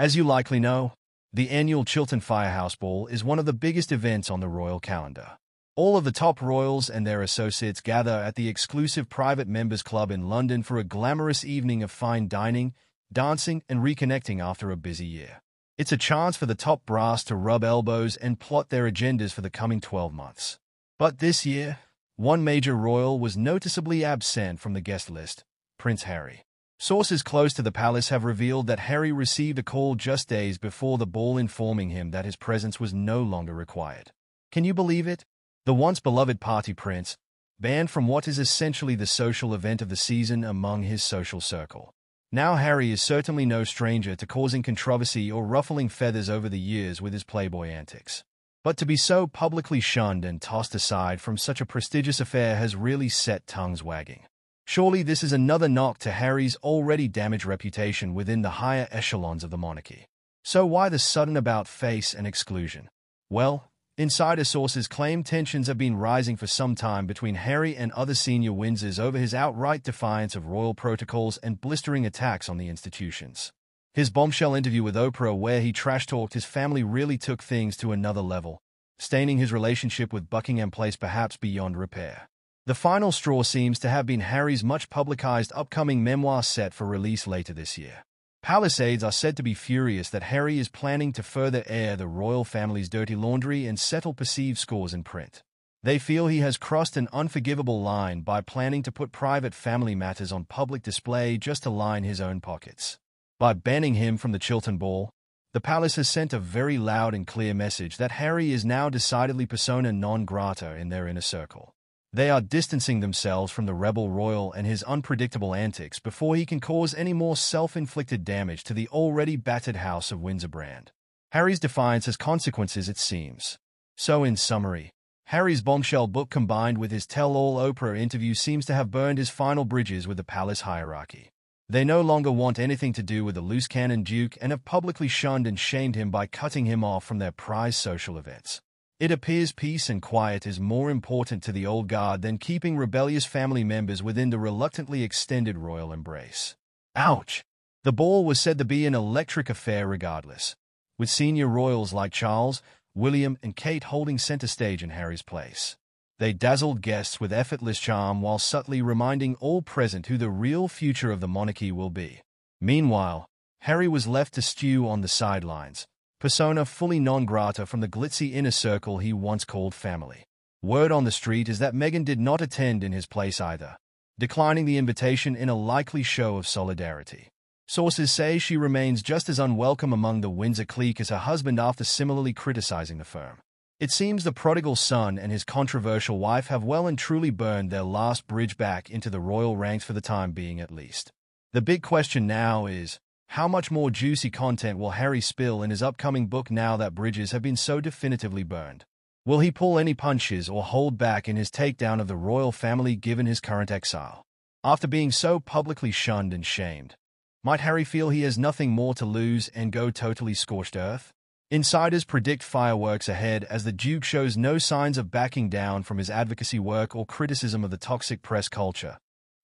As you likely know, the annual Chiltern Firehouse Ball is one of the biggest events on the royal calendar. All of the top royals and their associates gather at the exclusive private members club in London for a glamorous evening of fine dining, dancing, and reconnecting after a busy year. It's a chance for the top brass to rub elbows and plot their agendas for the coming 12 months. But this year, one major royal was noticeably absent from the guest list, Prince Harry. Sources close to the palace have revealed that Harry received a call just days before the ball informing him that his presence was no longer required. Can you believe it? The once beloved party prince, banned from what is essentially the social event of the season among his social circle. Now Harry is certainly no stranger to causing controversy or ruffling feathers over the years with his playboy antics. But to be so publicly shunned and tossed aside from such a prestigious affair has really set tongues wagging. Surely this is another knock to Harry's already damaged reputation within the higher echelons of the monarchy. So why the sudden about-face and exclusion? Well, insider sources claim tensions have been rising for some time between Harry and other senior Windsors over his outright defiance of royal protocols and blistering attacks on the institutions. His bombshell interview with Oprah where he trash-talked his family really took things to another level, staining his relationship with Buckingham Place perhaps beyond repair. The final straw seems to have been Harry's much publicized upcoming memoir set for release later this year. Palace aides are said to be furious that Harry is planning to further air the royal family's dirty laundry and settle perceived scores in print. They feel he has crossed an unforgivable line by planning to put private family matters on public display just to line his own pockets. By banning him from the Chiltern Ball, the palace has sent a very loud and clear message that Harry is now decidedly persona non grata in their inner circle. They are distancing themselves from the rebel royal and his unpredictable antics before he can cause any more self-inflicted damage to the already battered house of Windsor brand. Harry's defiance has consequences, it seems. So in summary, Harry's bombshell book combined with his tell-all Oprah interview seems to have burned his final bridges with the palace hierarchy. They no longer want anything to do with the loose cannon duke and have publicly shunned and shamed him by cutting him off from their prized social events. It appears peace and quiet is more important to the old guard than keeping rebellious family members within the reluctantly extended royal embrace. Ouch! The ball was said to be an electric affair regardless, with senior royals like Charles, William, and Kate holding center stage in Harry's place. They dazzled guests with effortless charm while subtly reminding all present who the real future of the monarchy will be. Meanwhile, Harry was left to stew on the sidelines, persona fully non grata from the glitzy inner circle he once called family. Word on the street is that Meghan did not attend in his place either, declining the invitation in a likely show of solidarity. Sources say she remains just as unwelcome among the Windsor clique as her husband after similarly criticizing the firm. It seems the prodigal son and his controversial wife have well and truly burned their last bridge back into the royal ranks for the time being at least. The big question now is, how much more juicy content will Harry spill in his upcoming book now that bridges have been so definitively burned? Will he pull any punches or hold back in his takedown of the royal family given his current exile? After being so publicly shunned and shamed, might Harry feel he has nothing more to lose and go totally scorched earth? Insiders predict fireworks ahead as the Duke shows no signs of backing down from his advocacy work or criticism of the toxic press culture,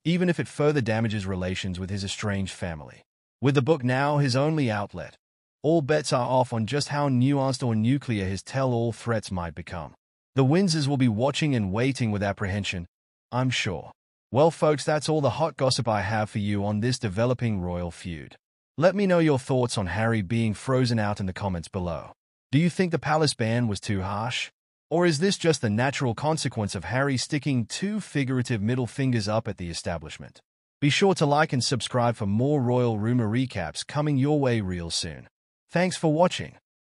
even if it further damages relations with his estranged family. With the book now his only outlet, all bets are off on just how nuanced or nuclear his tell-all threats might become. The Windsors will be watching and waiting with apprehension, I'm sure. Well, folks, that's all the hot gossip I have for you on this developing royal feud. Let me know your thoughts on Harry being frozen out in the comments below. Do you think the palace ban was too harsh? Or is this just the natural consequence of Harry sticking two figurative middle fingers up at the establishment? Be sure to like and subscribe for more Royal Rumor recaps coming your way real soon. Thanks for watching.